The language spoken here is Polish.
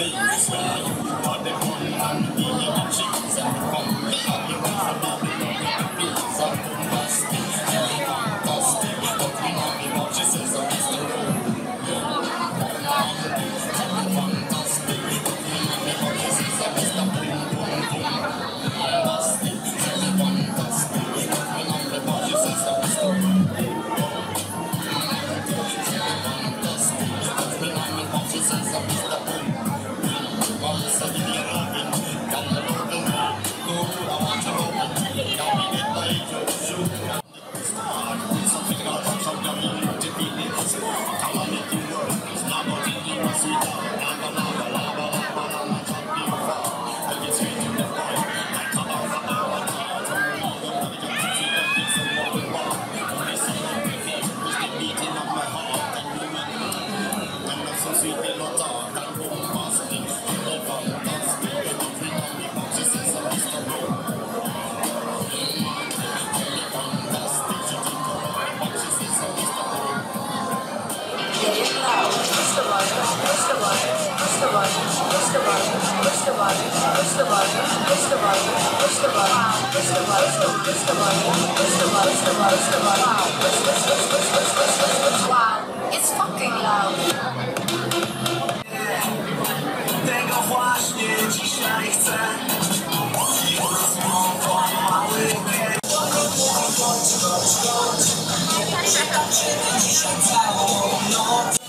please. Tego właśnie dzisiaj chcę. Rozmowa mały Chodź, chodź, chodź. Czekam ciebie dzisiaj całą noc.